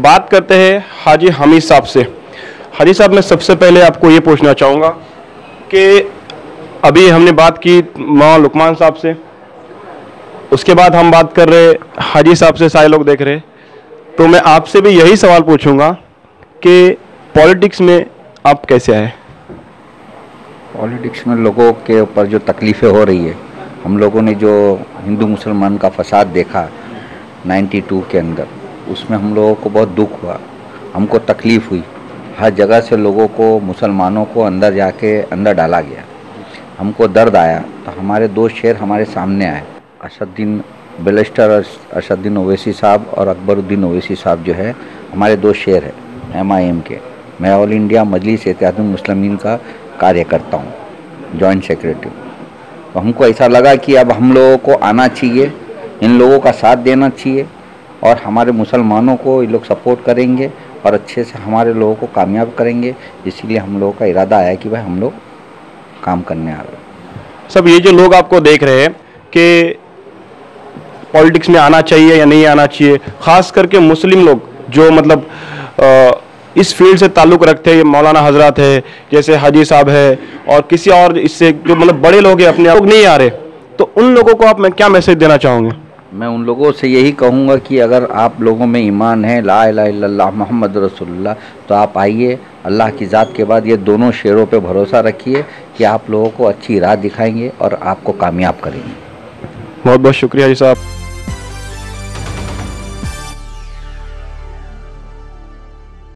बात करते हैं हाजी हमीद साहब से। हाजी साहब, मैं सबसे पहले आपको ये पूछना चाहूँगा कि अभी हमने बात की मौलाना लुकमान साहब से, उसके बाद हम बात कर रहे हाजी साहब से, सारे लोग देख रहे। तो मैं आपसे भी यही सवाल पूछूँगा कि पॉलिटिक्स में आप कैसे आए? पॉलिटिक्स में लोगों के ऊपर जो तकलीफ़ें हो रही है, हम लोगों ने जो हिंदू मुसलमान का फसाद देखा 92 के अंदर उसमें हम लोगों को बहुत दुख हुआ। हमको तकलीफ़ हुई। हर जगह से लोगों को, मुसलमानों को अंदर जाके अंदर डाला गया। हमको दर्द आया। तो हमारे दो शेर हमारे सामने आए। असदुद्दीन बेलेस्टर असदुद्दीन ओवैसी साहब और अकबरुद्दीन ओवैसी साहब जो है, हमारे दो शेर हैं एम आई एम के। मैं ऑल इंडिया मजलिस एहतियातुलमसलमिन का कार्य करता हूँ, जॉइंट सेक्रेटरी। तो हमको ऐसा लगा कि अब हम लोगों को आना चाहिए, इन लोगों का साथ देना चाहिए। और हमारे मुसलमानों को ये लोग सपोर्ट करेंगे और अच्छे से हमारे लोगों को कामयाब करेंगे। इसीलिए हम लोगों का इरादा आया कि भाई हम लोग काम करने आ रहे सब ये जो लोग आपको देख रहे हैं कि पॉलिटिक्स में आना चाहिए या नहीं आना चाहिए ख़ास करके मुस्लिम लोग जो मतलब आ, इस फ़ील्ड से ताल्लुक़ रखते हैं मौलाना हज़रत है जैसे हाजी साहब है और किसी और इससे जो मतलब बड़े लोग हैं अपने लोग नहीं आ रहे। तो उन लोगों को आप मैं क्या मैसेज देना चाहूँगे? मैं उन लोगों से यही कहूँगा कि अगर आप लोगों में ईमान है, ला ला मोहम्मद रसोल्ला तो आप आइए, अल्लाह की ज़ात के बाद ये दोनों शेरों पे भरोसा रखिए कि आप लोगों को अच्छी राह दिखाएँगे और आपको कामयाब करेंगे। बहुत बहुत शुक्रिया जी साहब।